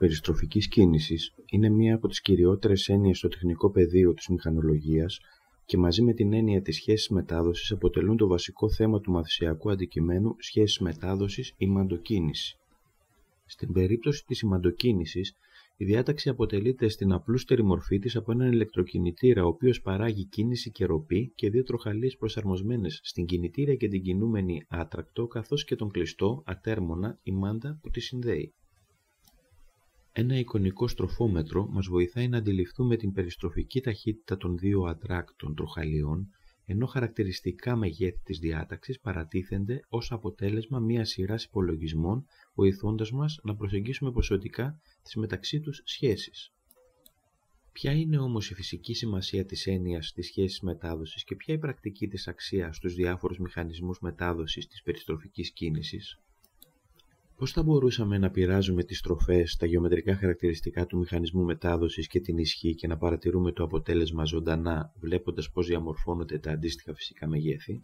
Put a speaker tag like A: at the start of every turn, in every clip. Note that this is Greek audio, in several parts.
A: Η έννοια της περιστροφικής κίνησης είναι μία από τις κυριότερες έννοιες στο τεχνικό πεδίο της μηχανολογίας και μαζί με την έννοια της σχέσης μετάδοσης αποτελούν το βασικό θέμα του μαθησιακού αντικειμένου σχέσης μετάδοσης ή μαντοκίνηση. Στην περίπτωση της ημαντοκίνησης, η διάταξη αποτελείται στην απλούστερη μορφή της από έναν ηλεκτροκινητήρα ο οποίος παράγει κίνηση και ροπή και δύο τροχαλίες προσαρμοσμένες στην κινητήρια και την κινούμενη άτρακτο καθώς και τον κλειστό ατέρμονα ή μάντα που τη συνδέει. Ένα εικονικό στροφόμετρο μας βοηθάει να αντιληφθούμε την περιστροφική ταχύτητα των δύο ατράκτων τροχαλιών, ενώ χαρακτηριστικά μεγέθη της διάταξης παρατίθενται ως αποτέλεσμα μιας σειράς υπολογισμών, βοηθώντας μας να προσεγγίσουμε ποσοτικά τις μεταξύ τους σχέσεις. Ποια είναι όμως η φυσική σημασία της έννοιας της σχέσης μετάδοσης και ποια η πρακτική της αξίας στους διάφορους μηχανισμούς μετάδοσης της περιστροφικής κίνησης; Πώς θα μπορούσαμε να πειράζουμε τις στροφές, τα γεωμετρικά χαρακτηριστικά του μηχανισμού μετάδοσης και την ισχύ και να παρατηρούμε το αποτέλεσμα ζωντανά, βλέποντας πώς διαμορφώνονται τα αντίστοιχα φυσικά μεγέθη;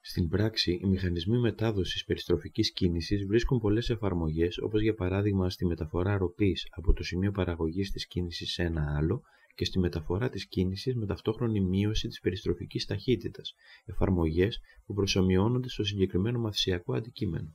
A: Στην πράξη, οι μηχανισμοί μετάδοσης περιστροφικής κίνησης βρίσκουν πολλές εφαρμογές, όπως για παράδειγμα στη μεταφορά ροπής από το σημείο παραγωγής της κίνησης σε ένα άλλο και στη μεταφορά της κίνησης με ταυτόχρονη μείωση της περιστροφικής ταχύτητας, εφαρμογές που προσωμιώνονται στο συγκεκριμένο μαθησιακό αντικείμενο.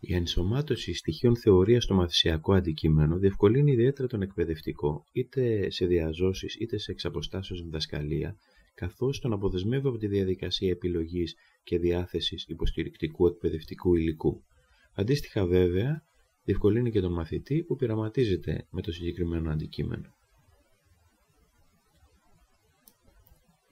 A: Η ενσωμάτωση στοιχείων θεωρίας στο μαθησιακό αντικείμενο διευκολύνει ιδιαίτερα τον εκπαιδευτικό, είτε σε διαζώσεις είτε σε εξαποστάσεως διδασκαλία, καθώς τον αποδεσμεύει από τη διαδικασία επιλογής και διάθεσης υποστηρικτικού εκπαιδευτικού υλικού. Αντίστοιχα βέβαια, διευκολύνει και τον μαθητή που πειραματίζεται με το συγκεκριμένο αντικείμενο.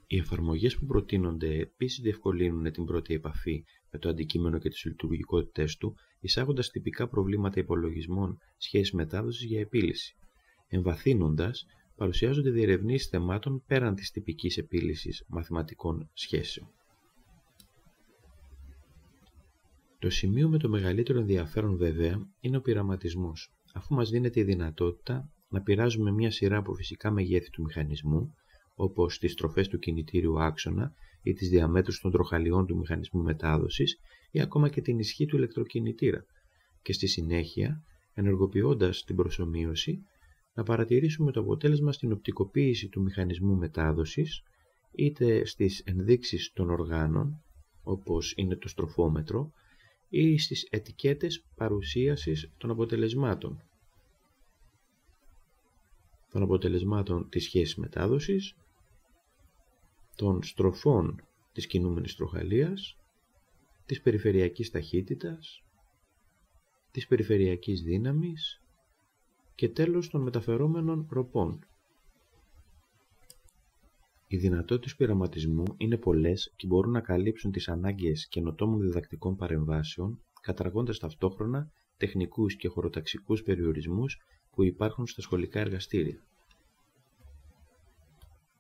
A: Οι εφαρμογές που προτείνονται επίσης διευκολύνουν την πρώτη επαφή με το αντικείμενο και τις λειτουργικότητες του, εισάγοντας τυπικά προβλήματα υπολογισμών σχέσης μετάδοσης για επίλυση. Εμβαθύνοντας, παρουσιάζονται διερευνήσεις θεμάτων πέραν της τυπικής επίλυσης μαθηματικών σχέσεων. Το σημείο με το μεγαλύτερο ενδιαφέρον βέβαια είναι ο πειραματισμός, αφού μας δίνεται η δυνατότητα να πειράζουμε μια σειρά από φυσικά μεγέθη του μηχανισμού, όπως τις στροφές του κινητήριου άξονα ή τις διαμέτρους των τροχαλιών του μηχανισμού μετάδοσης ή ακόμα και την ισχύ του ηλεκτροκινητήρα και στη συνέχεια, ενεργοποιώντας την προσωμείωση, να παρατηρήσουμε το αποτέλεσμα στην οπτικοποίηση του μηχανισμού μετάδοσης είτε στις ενδείξεις των οργάνων, όπως είναι το στροφόμετρο, ή στις ετικέτες παρουσίασης των αποτελεσμάτων. Των αποτελεσμάτων της σχέσης μετάδοσης, των στροφών της κινούμενης τροχαλίας, της περιφερειακής ταχύτητας, της περιφερειακής δύναμης και τέλος των μεταφερόμενων ροπών. Οι δυνατότητες πειραματισμού είναι πολλές και μπορούν να καλύψουν τις ανάγκες καινοτόμων διδακτικών παρεμβάσεων, καταργώντας ταυτόχρονα τεχνικούς και χωροταξικούς περιορισμούς που υπάρχουν στα σχολικά εργαστήρια.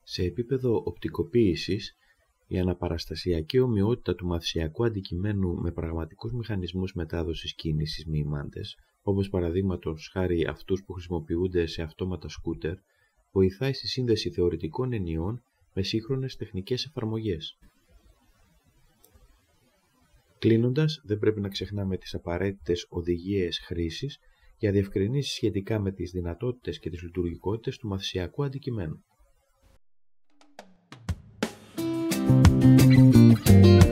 A: Σε επίπεδο οπτικοποίησης, η αναπαραστασιακή ομοιότητα του μαθησιακού αντικειμένου με πραγματικούς μηχανισμούς μετάδοσης κίνησης μηημάντες, όπως παραδείγματος χάρη αυτούς που χρησιμοποιούνται σε αυτόματα σκούτερ, βοηθάει στη σύνδεση θεωρητικών ενιών με σύγχρονες τεχνικές εφαρμογές. Κλείνοντας, δεν πρέπει να ξεχνάμε τις απαραίτητες οδηγίες χρήσης για διευκρινήσεις σχετικά με τις δυνατότητες και τις λειτουργικότητες του μαθησιακού αντικειμένου. Thank you.